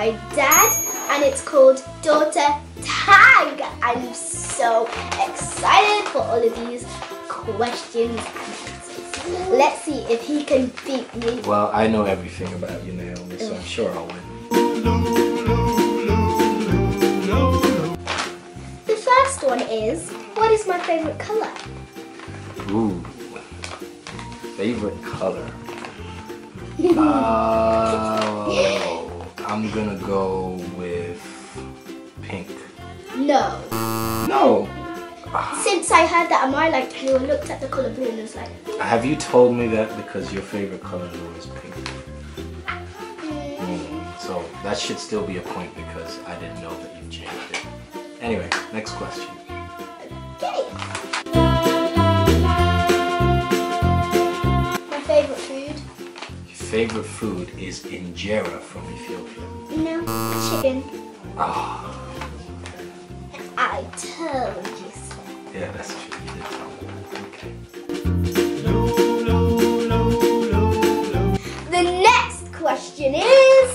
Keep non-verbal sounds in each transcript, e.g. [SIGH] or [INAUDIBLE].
my dad and it's called Daughter Tag. I'm so excited for all of these questions and answers. Let's see if he can beat me. Well, I know everything about you, Naomi, so I'm sure I'll win. The first one is, what is my favorite color? Ooh. Favorite color? [LAUGHS] Uh, I'm gonna go with pink. No. No. Since I heard that Amar liked blue, I looked at the color blue and was like, Have you told me that because your favorite color is always pink? Mm, So that should still be a point because I didn't know that you've changed it. Anyway, next question. Favorite food is injera from Ethiopia. No, chicken. Ah, I told you so. yeah, that's true. You did tell me. Okay. The next question is,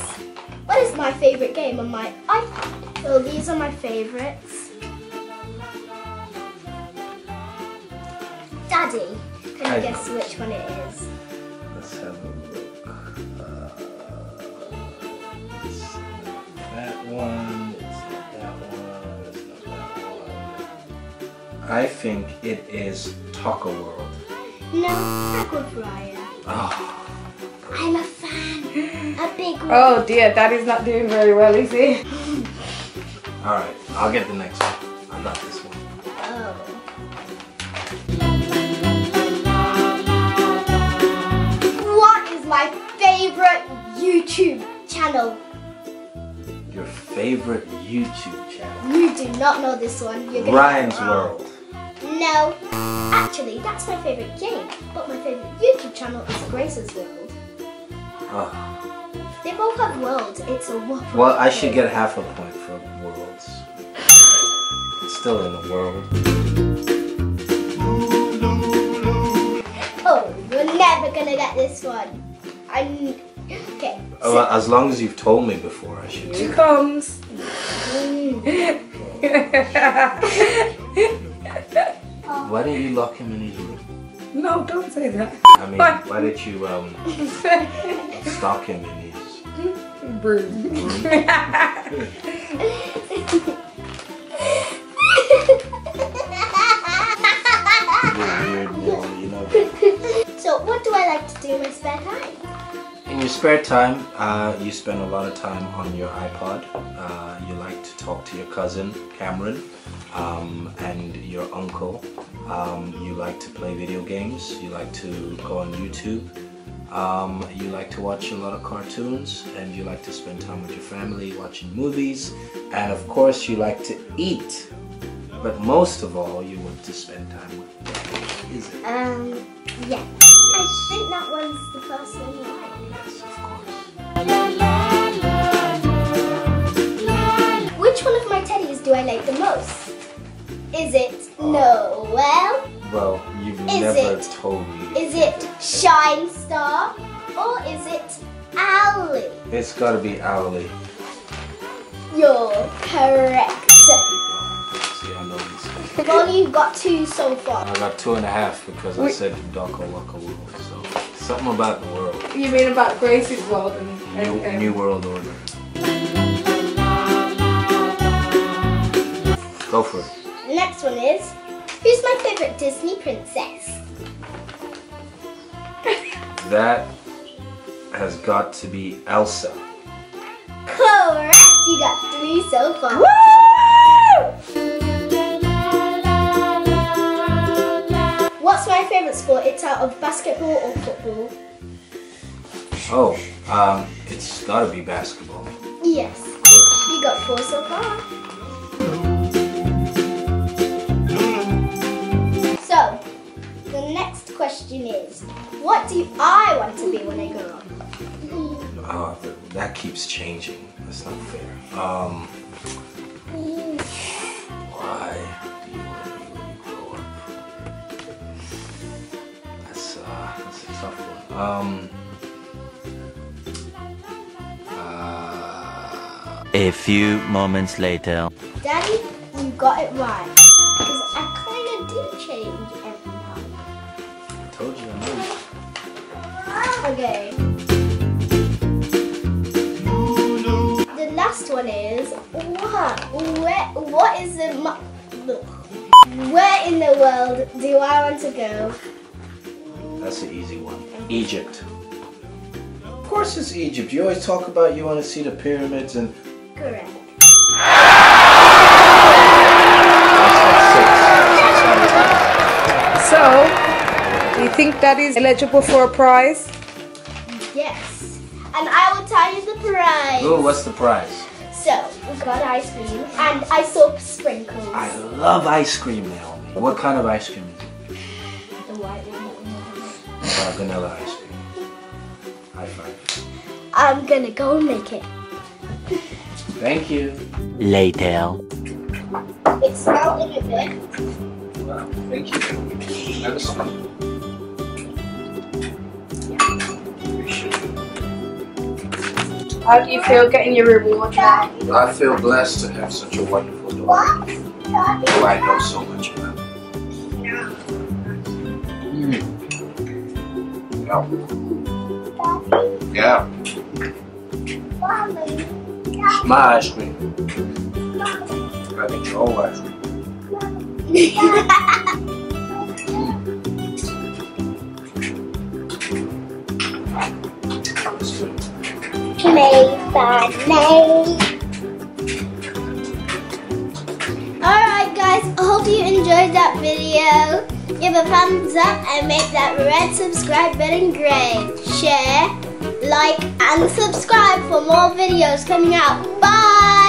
what is my favorite game on my iPad? So these are my favorites. Daddy, can you guess which one it is? Let's have a I think it is Taco World. No, Taco Fryer. Oh, ah. I'm a fan. A big one. Oh dear, Daddy's not doing very well, is he? all right. I'll get the next one. I got this one. Oh. What is my favorite YouTube channel? Your favorite YouTube channel? You do not know this one. You're gonna Ryan's it wrong. World. No. Actually, that's my favorite game. But my favorite YouTube channel is Grace's World. Oh. They both have worlds. It's a whopper. Well, I should get half a point for worlds. It's still in the world. Oh, you're never gonna get this one. I'm okay. Oh, well, as long as you've told me before, I should. Here he comes. Hmm. [LAUGHS] [LAUGHS] Why didn't you lock him in his room? no, don't say that. I mean, Why? why did you um stalk him in his room? You're weird, boy, you know that. so, what do I like to do in my spare time? In your spare time, uh, you spend a lot of time on your iPod. Uh, you like to talk to your cousin Cameron um, and your uncle. Um, you like to play video games. You like to go on YouTube. Um, you like to watch a lot of cartoons, and you like to spend time with your family watching movies. And of course, you like to eat. But most of all, you want to spend time with daddy. Is it? Um, yeah. I think that one's the first one. Yes, of course. Which one of my teddies do I like the most? Is it uh, Noel? Well, you've Is never it- told me. Is it Shine Star? Or is it Owly? It's gotta be Owly. You're correct. See, I know these. You've only got two so far. I got two and a half because I Wait. said Daka Waka World. So something about the world. You mean about Gracie's world and New, and- new world order. Go for it. The next one is Who's my favorite Disney princess? [LAUGHS] That has got to be Elsa. Correct! You got three so far. Woo! What's my favorite sport? It's out of basketball or football? Oh, um, it's gotta be basketball. Yes. You got four so far. Is What do I want to be when I grow up? Oh, th- that keeps changing. That's not fair. Um, why do you want to be when you grow up? That's uh, that's a tough one. Um, uh, A few moments later. Daddy, you got it right. Okay. The last one is what? Where? What is the? mo- Look. Where in the world do I want to go? That's the easy one. Egypt. Of course it's Egypt. You always talk about you want to see the pyramids and Correct. So, you think that is eligible for a prize? Yes. And I will tell you the prize. Oh, what's the prize? So we got ice cream and ice soap sprinkles. I love ice cream, Naomi. What kind of ice cream is it? The white one. Uh, vanilla ice cream. High five. I'm gonna go make it. Thank you. Later. It's melting a bit. Wow, thank you. That was How do you feel getting your reward now? I feel blessed to have such a wonderful daughter who I know so much about. Mm. Yeah. Yeah. My ice cream. I think your whole ice cream. [LAUGHS] Alright guys, I hope you enjoyed that video. Give a thumbs up and make that red subscribe button gray. Share, like and subscribe for more videos coming out. Bye!